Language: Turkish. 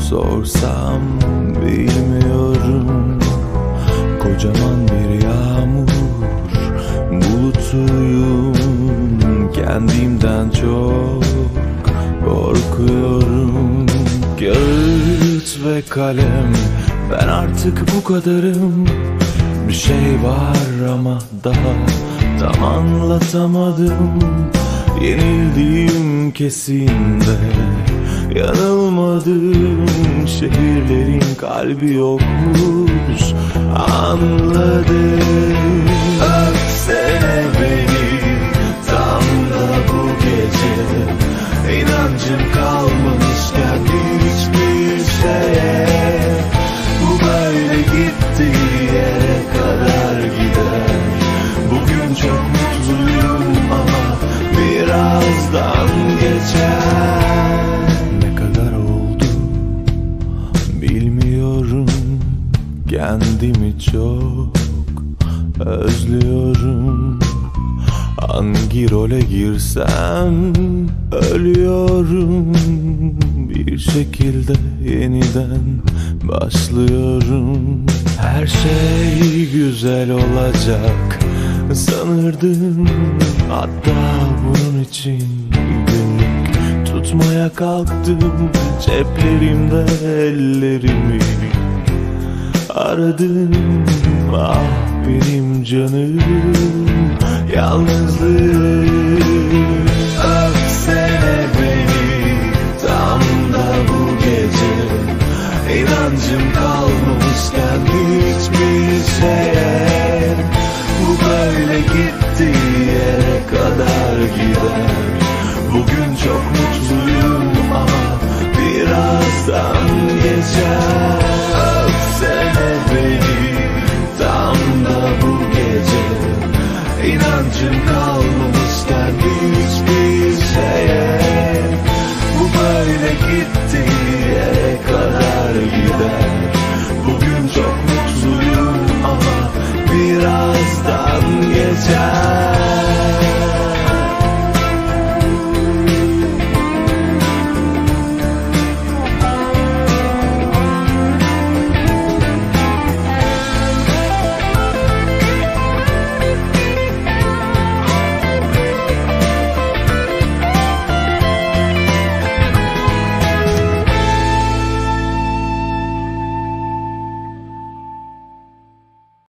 sorsam bilmiyorum. Kocaman bir yağmur bulutuyum Kendimden çok korkuyorum. Kağıt ve kalem ben artık bu kadarım. Bir şey var ama daha tam anlatamadım. Yenildiğim kesinde Yanılmadım şehirlerin kalbi yokmuş. Anladım Kendimi çok özlüyorum. Hangi role girsem ölüyorum. Bir şekilde yeniden başlıyorum. Her şey güzel olacak sanırdım. Hatta bunun için günlük tutmaya kalktım. Ceplerimde ellerimi aradım Ah benim canım yalnızlık. Öpsene beni tam da bu gece. İnancım kalmamışken hiçbir şeye. Bu böyle gittiği yere kadar gider. Bugün çok mutluyum ama birazdan geçer birazdan geçer.